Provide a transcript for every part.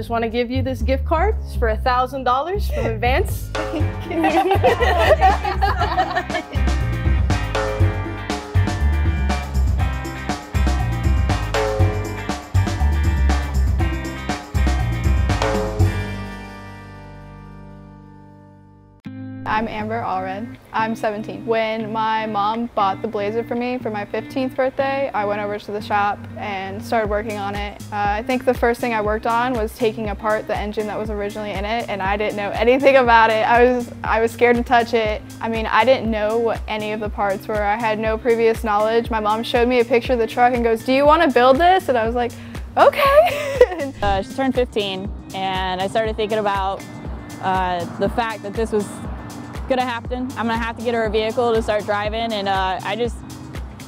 just want to give you this gift card. It's for $1,000 from Advance. I'm Amber Allred. I'm 17. When my mom bought the Blazer for me for my 15th birthday, I went over to the shop and started working on it. Uh, I think the first thing I worked on was taking apart the engine that was originally in it and I didn't know anything about it. I was, I was scared to touch it. I mean, I didn't know what any of the parts were. I had no previous knowledge. My mom showed me a picture of the truck and goes, do you want to build this? And I was like, okay. uh, she turned 15 and I started thinking about uh, the fact that this was gonna happen. I'm gonna have to get her a vehicle to start driving and uh, I just,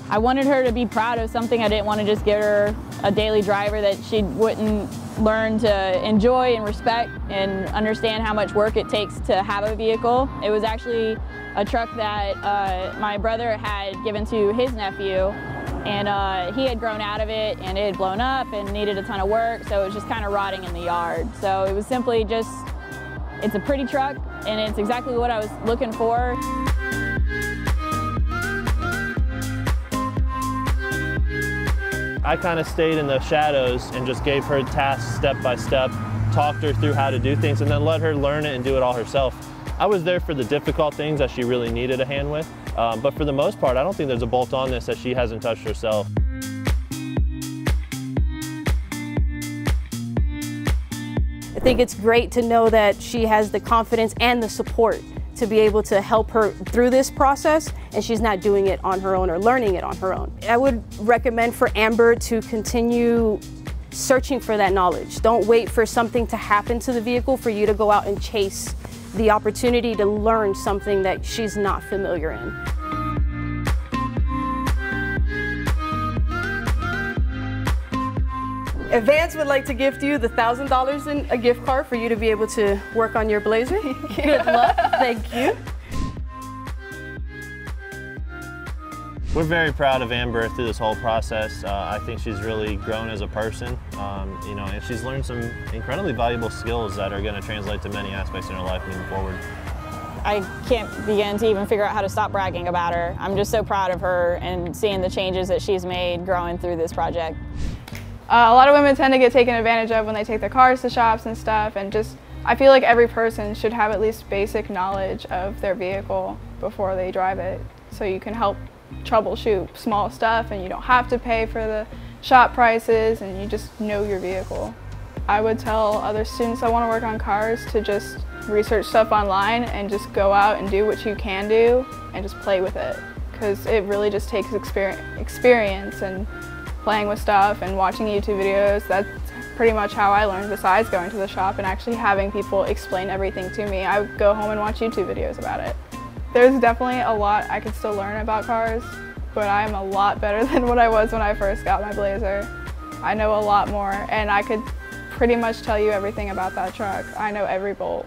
I wanted her to be proud of something. I didn't want to just give her a daily driver that she wouldn't learn to enjoy and respect and understand how much work it takes to have a vehicle. It was actually a truck that uh, my brother had given to his nephew and uh, he had grown out of it and it had blown up and needed a ton of work so it was just kind of rotting in the yard. So it was simply just, it's a pretty truck and it's exactly what I was looking for. I kind of stayed in the shadows and just gave her tasks step by step, talked her through how to do things, and then let her learn it and do it all herself. I was there for the difficult things that she really needed a hand with, um, but for the most part, I don't think there's a bolt on this that she hasn't touched herself. Think it's great to know that she has the confidence and the support to be able to help her through this process and she's not doing it on her own or learning it on her own. I would recommend for Amber to continue searching for that knowledge. Don't wait for something to happen to the vehicle for you to go out and chase the opportunity to learn something that she's not familiar in. Advance would like to gift you the $1,000 in a gift card for you to be able to work on your blazer. Good luck. Thank you. We're very proud of Amber through this whole process. Uh, I think she's really grown as a person, um, you know, and she's learned some incredibly valuable skills that are going to translate to many aspects in her life moving forward. I can't begin to even figure out how to stop bragging about her. I'm just so proud of her and seeing the changes that she's made growing through this project. Uh, a lot of women tend to get taken advantage of when they take their cars to shops and stuff and just I feel like every person should have at least basic knowledge of their vehicle before they drive it so you can help troubleshoot small stuff and you don't have to pay for the shop prices and you just know your vehicle. I would tell other students that want to work on cars to just research stuff online and just go out and do what you can do and just play with it because it really just takes experience and playing with stuff and watching YouTube videos. That's pretty much how I learned besides going to the shop and actually having people explain everything to me. I would go home and watch YouTube videos about it. There's definitely a lot I could still learn about cars, but I'm a lot better than what I was when I first got my Blazer. I know a lot more and I could pretty much tell you everything about that truck. I know every bolt.